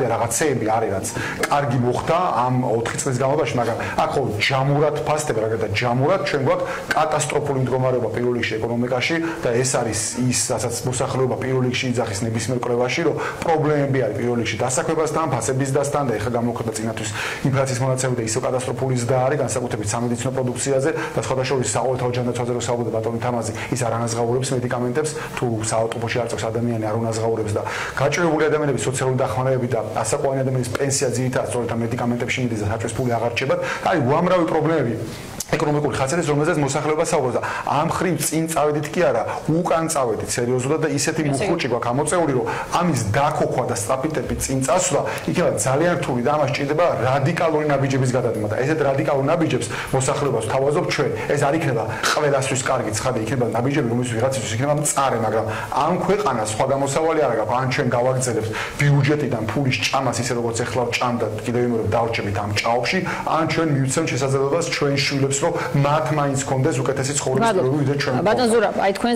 და რაღაცეები არის რაც კარგი მოხდა ამ 4 წლის განმავლობაში, მაგრამ აქ ხო ჯამურად ფასტები, რაღაცა ჯამურად ჩვენ გვაქვს კატასტროფული მდგომარეობა პირველ რიგში ეკონომიკაში და ეს არის ის, რასაც მოსახლეობა პირველ რიგში იძახის ნებისმიერ კვლევაში, რომ პრობლემები არის პირველ რიგში დასაქმებასთან, ფასების დასთან და ეხლა გამოხდა წინათვის ინფლაციის მონაცემები და ისო კატასტროფული ზრდა არის განსაკუთრებით სამედიცინო პროდუქციაზე და სხვადასხვა საყოველთაო ჯანდაცვაზე რო საუბრობ ბატონი თამაზი, ის არ ანაზღაურებს მედიკამენტებს თუ საავტობუსში არ წავს ადამიანი არ უნაზღაურებს და გაჭირებული ადამიანების სოციალური დახმარებები და ასაყვანი ადამიანის პენსია ძირითადად სწორედ ამ მედიკამენტებში მიდის და საჭიროების ფული აღარ რჩება. აი უამრავი პრობლემები ეკონომიკური ხასიათის რომელზეც მოსახლეობა საუბრობს და ამ ხრივ წინ წავედით კი არა უკან წავედით. სერიოზულად და ისეთი მუხუჭი გვაქვს ამოწეული რომ ამის დაქოქვა და სტრაპიტები წინ წასვლა იქნება ძალიან რთული და ამას ჭირდება რადიკალური ნაბიჯების გადადგმა და ესეთ რადიკალურ ნაბიჯებს მოსახლეობას თავაზობ ჩვენ. ეს არ იქნება ყველასთვის კარგი ცხადი იქნება ნაბიჯები რომელსაც ვიღაცისთვის იქნება მწარე მაგრამ ამ ქვეყანას სხვა გამოსავალი არ აქვს. ან ჩვენ გავაგზავნებთ ბიუჯეტიდან ფულის ჭამას ისე როგორც ეხლა ჭამდა კიდევ იმერებ დავრჩებით ამ ჭაობში ან ჩვენ მივცემ შესაძლებლობას ჩვენ შვილებს რომ მათ მაინც კონდეს უკეთესი ცხოვრების პირობები ვიდრე ჩვენ. ბატონ ზურაბ, აი თქვენ